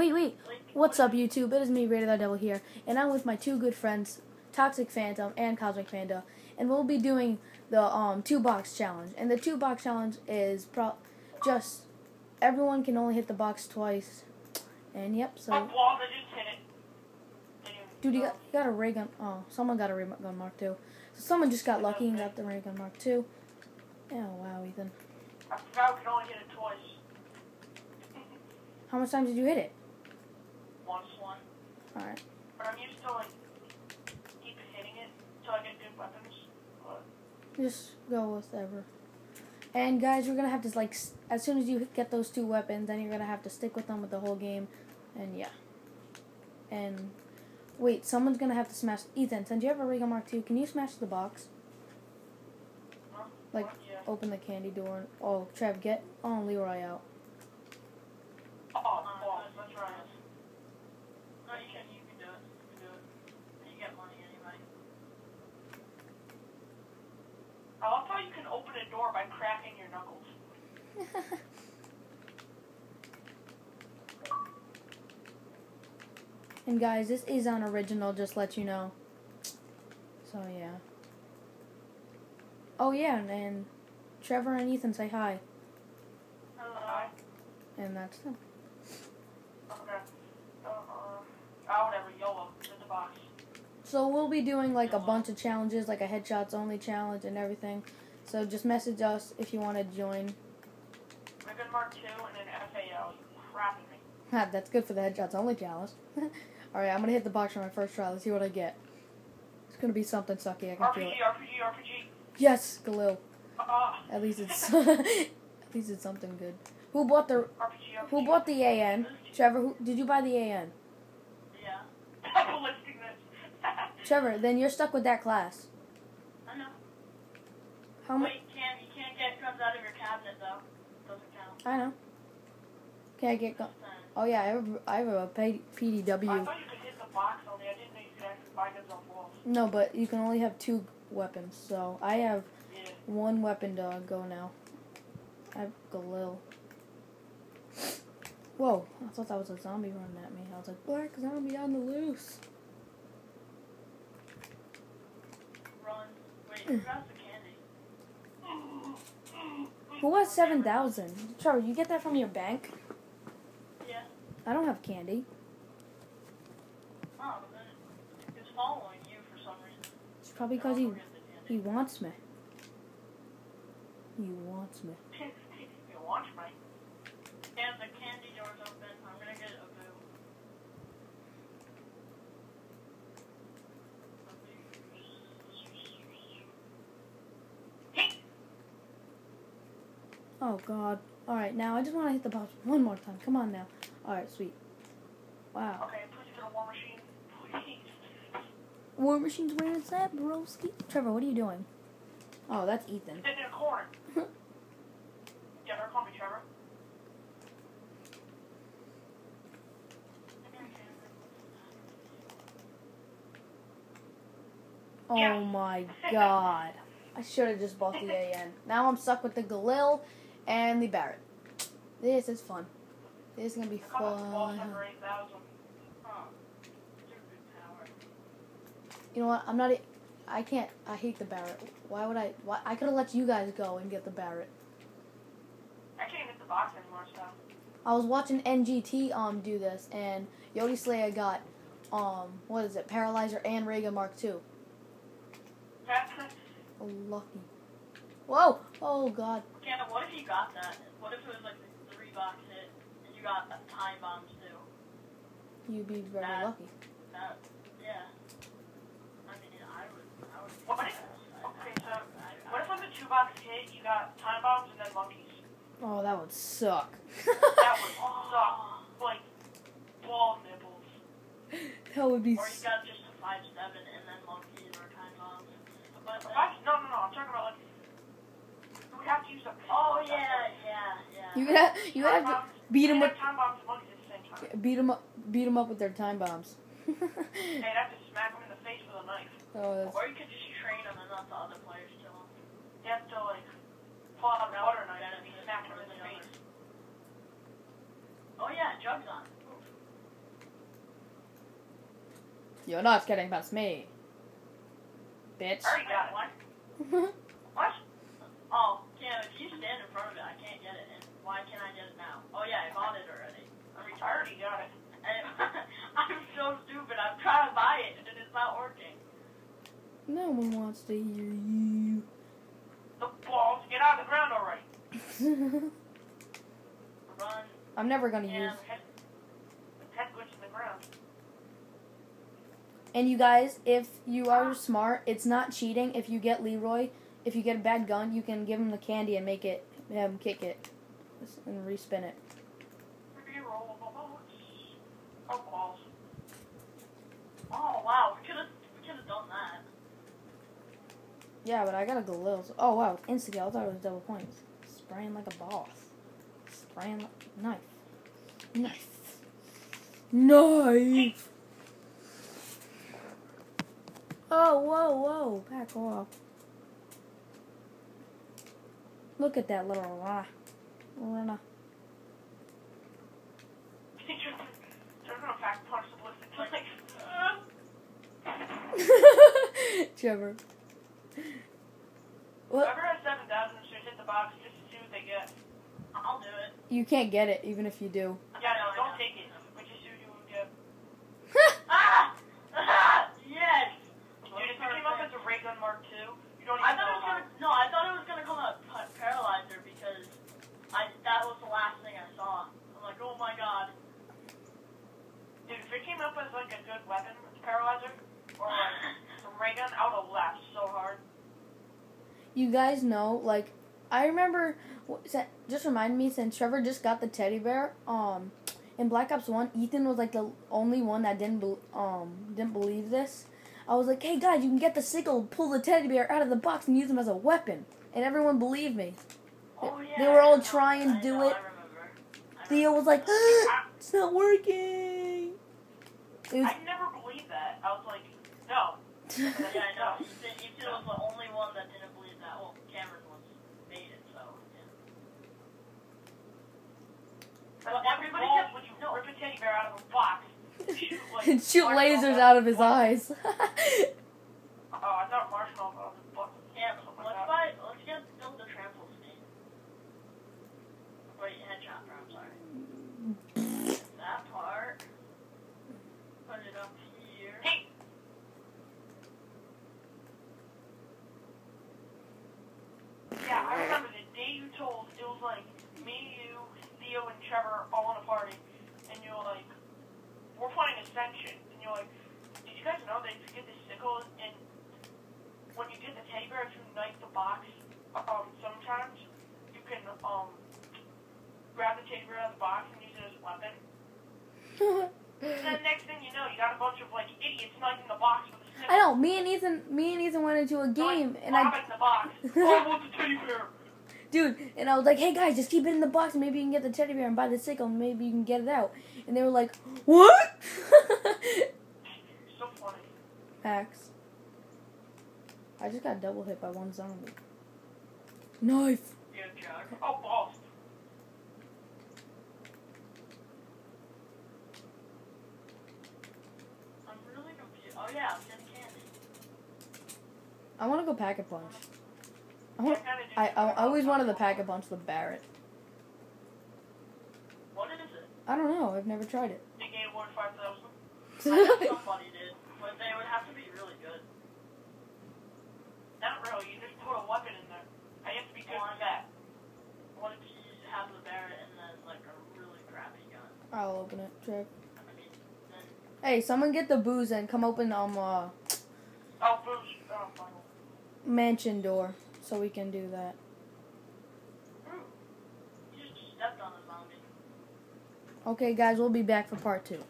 Wait, wait. What's up, YouTube? It is me, Rated R Devil here, and I'm with my two good friends, Toxic Phantom and Cosmic Panda, and we'll be doing the um two box challenge. And the two box challenge is pro- just everyone can only hit the box twice. And yep, so What wall did you hit it? Did you- dude, you got you got a ray gun. Oh, someone got a ray gun mark two. So someone just got lucky and got the ray gun mark two. Oh wow, Ethan. I forgot we could only hit it twice. How much times did you hit it? Once one. All right. But I'm used to like keep hitting it till I get good weapons. But Just go with ever. And guys, you're gonna have to like s- as soon as you get those two weapons, then you're gonna have to stick with them with the whole game, and yeah. And wait, someone's gonna have to smash. Ethan, since you have a Ray Gun Mark II, can you smash the box? huh? Like yeah. open the candy door. And, oh, Trev, get on Leroy out. Oh, oh, that's right. No, you can. You can do it. You can do it. You get money anyway. I love how you can open a door by cracking your knuckles. and guys, this is on original. Just let you know. So yeah. Oh yeah, and, and Trevor and Ethan say hi, Hello. and that's them. Okay. Uh, whatever. YOLO. In the box. So we'll be doing like a bunch of challenges, like a headshots only challenge and everything. So just message us if you want to join. Mark 2 and an FAL. You me. That's good for the headshots only challenge. All right, I'm gonna hit the box for my first try. Let's see what I get. It's gonna be something sucky. I can feel it. RPG, RPG. Yes, Galil. Uh, At least it's at least it's something good. Who bought the RPG, RPG. Who bought the AN? Trevor, who, did you buy the AN? Yeah. I'm lifting this. Trevor, then you're stuck with that class. I know. How much? Wait, can't, you can't get guns out of your cabinet, though. Doesn't count. I know. Can I get? Go- Just saying. oh yeah, I have, I have a P- I PDW. thought you could hit the box only. I didn't know you could actually buy guns off walls. No, but you can only have two weapons. So I have Yeah. one weapon to go now. I have Galil. Whoa! I thought that was a zombie running at me. I was like, black zombie on the loose. Run. Wait, who got the candy? Who has seven thousand? Trevor, you get that from your bank? Yeah. I don't have candy. Oh, then it's following you for some reason. It's probably because he Don't forget the he wants me. He wants me. you want me? And the candy door's open. I'm gonna get a boo. Hey! Oh God! All right, now I just want to hit the box one more time. Come on now. All right, sweet. Wow. Okay, please get a war machine. Please. War Machine's where it's at, broski. Trevor, what are you doing? Oh, that's Ethan. It's in a corner. Yeah, call me Trevor. Oh Yeah. my God! I should have just bought the AN. Now I'm stuck with the Galil and the Barrett. This is fun. This is gonna be Come on, ball fun. number 8000. Huh. Stupid power. You know what? I'm not. I can't. I hate the Barrett. Why would I? Why I could have let you guys go and get the Barrett. I can't hit the box anymore, so. I was watching NGT um do this, and Yodi Slayer got um what is it? Paralyzer and Ray Gun Mark Two. Oh, lucky. Whoa! Oh God! What if you got that? What if it was like a three box hit and you got a time bombs too? You'd be very Uh, lucky. That, yeah. I mean, I would, I would. What if, okay, so, what if on the two box hit you got time bombs and then monkeys? Oh, that would suck. That would suck. Like, ball nipples. that would be. Or you got just a 5 7 and then monkeys or time bombs. But, five, no, no, no, I'm talking about like. We have to use a. Oh, Oh, yeah, yeah, yeah. You have you have to beat 'em with. with Time bombs and monkeys at the same time. beat 'em up beat 'em up with their time bombs. And I'd have to smack them in the face with a knife. oh, that's, Or you could just train them and let the other players kill them. You have to like pull out a butter knife and smack them in the face. Oh yeah, Jug's on. You're not getting past me, bitch. I already got it. What? Oh, Cam, if you stand in front of it, I can't get it. And why can't I get it now? Oh yeah, I bought it already. I'm I retarded. already got it. And I'm so stupid. I'm trying to buy it and it's not working. no one wants to hear you. The balls, get out of the ground already. Run. I'm never gonna use. Head, head in the ground. And you guys, if you are smart, it's not cheating. If you get Leroy, if you get a bad gun, you can give him the candy and make it, have him kick it, and respin it. Reroll the balls. Oh. Oh wow, we could have we could have done that. Yeah, but I got a Galil. Oh wow, insta kill. I thought it was double points. Spraying like a boss. Spraying like knife. Knife. Knife. Oh whoa whoa! Back off. Look at that little uh, runner. They're gonna back punch the Trevor. What? whoever has 7,000 should hit the box just to see what they get. I'll do it. You can't get it even if you do. Yeah, I know, no, I don't know. take it. But just see what you will get. Ah! Ah! Yes. Dude, if it came up as a ray gun mark 2, you don't even I thought it know was how. gonna no, I thought it was gonna come out pa- paralyzer because I that was the last thing I saw. I'm like, oh my god. Dude, if it came up as like a good weapon, it's paralyzer, or like a ray gun, I would have laughed so hard. You guys know, like, I remember. Just remind me, since Trevor just got the teddy bear, um, in Black Ops One, Ethan was like the only one that didn't, bel um, didn't believe this. I was like, "Hey guys, you can get the sickle, pull the teddy bear out of the box, and use him as a weapon," and everyone believed me. Oh They- yeah. they were all trying to do know, it. I. I Theo was like, "It's not working." It was. I never believed that. I was like, no. Yeah, I know. Ethan, Ethan was the only one that didn't believe that. Well, rip a teddy bear out of a box. Shoot, like, and shoot lasers out of his eyes. Oh, I thought marshmallows out of his butt. Yeah, Something let's like that. buy. Let's get build the trample state. Wait, headshot. I'm sorry. that part. Put it up here. Hey, Yeah, I remember the day you told it was like me, you, Theo, and Trevor all in a party, and you're like, we're playing Ascension, and you're like, did you guys know that if you get the sickle and when you get the teddy bear, if you knife the box, um, sometimes you can um grab the teddy bear out of the box and use it as a weapon. Then next thing you know, you got a bunch of like idiots knifing the box with a. I know. Me and Ethan, me and Ethan went into a game, and I the box. oh, I want the teddy bear. Dude, and I was like, hey guys, just keep it in the box and maybe you can get the teddy bear and buy the sickle and maybe you can get it out. And they were like, what? So funny. Max. I just got double hit by one zombie. Knife. Good job. Oh, balls. I'm really confused. Oh yeah, I'm candy. I want to go pack a punch. I, want, I, I. I always wanted to pack a punch with Barrett. What is it? I don't know. I've never tried it. Big A Award 5000. Somebody did, but they would have to be really good. Not really. You just put a weapon in there. I have to be good Well, with that. What if you have the Barrett and then like a really crappy gun? I'll open it. Check. I mean, Hey, someone get the booze and come open um uh, Oh, boosh. Oh, mansion door so we can do that. Ooh, you just stepped on a zombie. Okay, guys, we'll be back for part two.